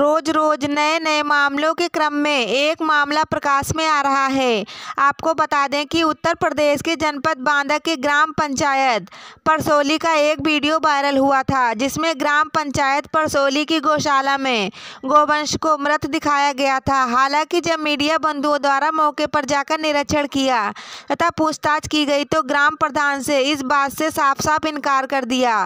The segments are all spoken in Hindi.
रोज रोज नए नए मामलों के क्रम में एक मामला प्रकाश में आ रहा है। आपको बता दें कि उत्तर प्रदेश के जनपद बांदा के ग्राम पंचायत परसोली का एक वीडियो वायरल हुआ था, जिसमें ग्राम पंचायत परसोली की गौशाला में गोवंश को मृत दिखाया गया था। हालाँकि जब मीडिया बंधुओं द्वारा मौके पर जाकर निरीक्षण किया तथा पूछताछ की गई तो ग्राम प्रधान से इस बात से साफ़ साफ़ इनकार कर दिया।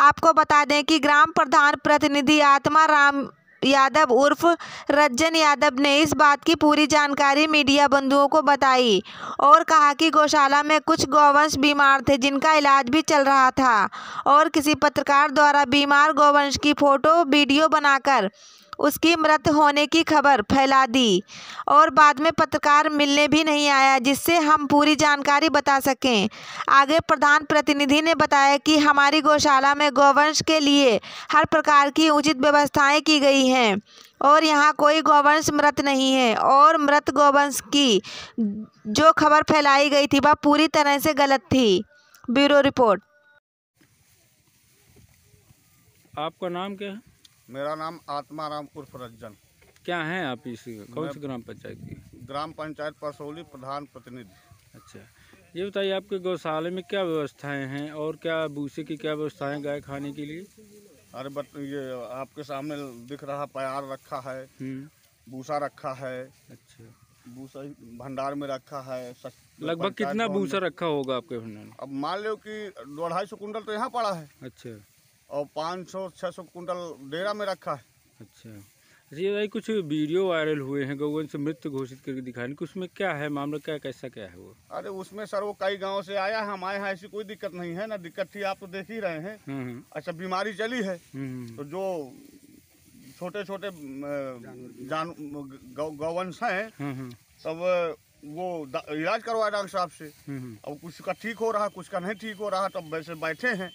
आपको बता दें कि ग्राम प्रधान प्रतिनिधि आत्मा राम यादव उर्फ़ रज्जन यादव ने इस बात की पूरी जानकारी मीडिया बंधुओं को बताई और कहा कि गौशाला में कुछ गौवंश बीमार थे जिनका इलाज भी चल रहा था और किसी पत्रकार द्वारा बीमार गौवंश की फ़ोटो, वीडियो बनाकर उसकी मृत होने की खबर फैला दी और बाद में पत्रकार मिलने भी नहीं आया, जिससे हम पूरी जानकारी बता सकें। आगे प्रधान प्रतिनिधि ने बताया कि हमारी गौशाला में गौवंश के लिए हर प्रकार की उचित व्यवस्थाएँ की गई हैं और यहाँ कोई गौवंश मृत नहीं है और मृत गौवंश की जो खबर फैलाई गई थी, वह पूरी तरह से गलत थी। Bureau report. आपका नाम क्या है? मेरा नाम आत्माराम उर्फ़ रज्जन क्या है आप इस कौन सी ग्राम पंचायत की? ग्राम पंचायत परसौली प्रधान प्रतिनिधि। अच्छा। ये बताइए आपके गौशाले में क्या व्यवस्थाएँ हैं और क्या भूसे की क्या व्यवस्थाएँ गाय खाने के लिए? अरे बट ये आपके सामने दिख रहा प्यार रखा है हम्म, भूसा रखा है अच्छा। भूसा भंडार में रखा है लगभग कितना भूसा रखा होगा आपके भंडार अब मान लो कि दो ढाई सौ कुंटल तो यहाँ पड़ा है। अच्छा। और पाँच सौ छः सौ कुंटल डेरा में रखा है। अच्छा। ये बताइए कुछ वीडियो वायरल हुए हैं गौवन से मृत घोषित करके दिखाने कि उसमें क्या है मामला क्या कैसा क्या है वो? अरे उसमें सर वो कई गाँव से आया है हम आए हैं ऐसी कोई दिक्कत नहीं है ना दिक्कत थी आप तो देख ही रहे हैं। हम्म, हम्म, अच्छा बीमारी चली है हम्म, तो जो छोटे छोटे जान गौवंश हैं तब वो इलाज करवाया डॉक्टर साहब से। अब कुछ का ठीक हो रहा कुछ का नहीं ठीक हो रहा तब वैसे बैठे हैं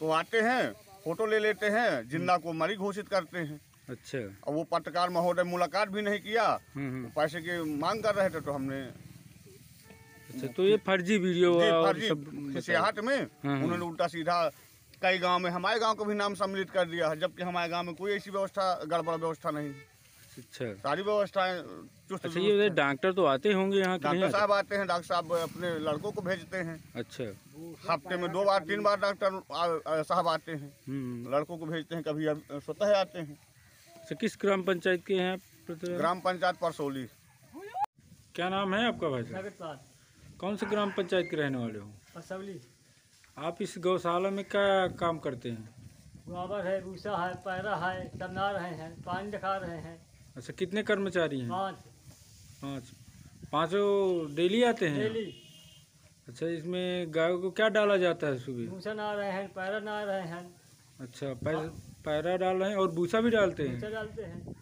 तो आते हैं फ़ोटो ले लेते हैं ज़िंदा को मरी घोषित करते हैं। अच्छा। और वो पत्रकार महोदय मुलाकात भी नहीं किया हम्म, हम्म, पैसे की मांग कर रहे थे तो हमने अच्छा तो ये फर्जी वीडियो फर्जी सियाहट में हाँ। उन्होंने उल्टा सीधा कई गाँव में हमारे गाँव को भी नाम सम्मिलित कर दिया है जबकि हमारे गाँव में कोई ऐसी व्यवस्था गड़बड़ व्यवस्था नहीं। अच्छा। सारी व्यवस्थाएँ चुस्त अच्छा ये। डॉक्टर तो आते होंगे यहाँ डॉक्टर साहब आते हैं डॉक्टर साहब अपने लड़कों को भेजते हैं। अच्छा। हफ़्ते में दो बार तीन बार डॉक्टर साहब आते हैं। हम्म। लड़कों को भेजते हैं कभी अब स्वतः आते हैं। अच्छा किस ग्राम पंचायत के हैं आप ग्राम पंचायत परसौली। क्या नाम है आपका भाई कौन से ग्राम पंचायत के रहने वाले हो? आप इस गौशाला में क्या काम करते हैं? गोबर है भूसा है पैरा है सब नहा रहे हैं पानी दिखा रहे हैं। अच्छा कितने कर्मचारी हैं? पाँच। पाँच। पाँचों डेली आते हैं? डेली। अच्छा इसमें गायों को क्या डाला जाता है सुबह? भूसा नहा रहे हैं पैरा ना रहे हैं। अच्छा पैरा डाल रहे हैं और भूसा भी डालते हैं? भूसा डालते हैं।